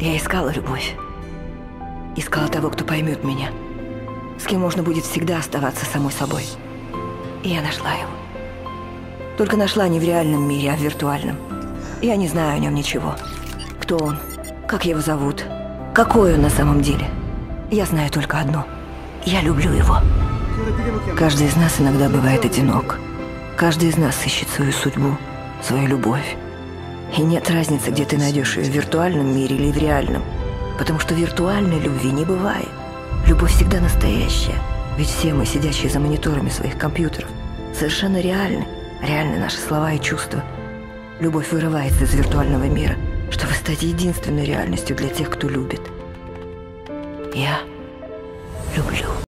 Я искала любовь. Искала того, кто поймет меня. С кем можно будет всегда оставаться самой собой. И я нашла его. Только нашла не в реальном мире, а в виртуальном. Я не знаю о нем ничего. Кто он? Как его зовут? Какой он на самом деле? Я знаю только одно. Я люблю его. Каждый из нас иногда бывает одинок. Каждый из нас ищет свою судьбу, свою любовь. И нет разницы, где ты найдешь ее, в виртуальном мире или в реальном. Потому что виртуальной любви не бывает. Любовь всегда настоящая. Ведь все мы, сидящие за мониторами своих компьютеров, совершенно реальны. Реальны наши слова и чувства. Любовь вырывается из виртуального мира, чтобы стать единственной реальностью для тех, кто любит. Я.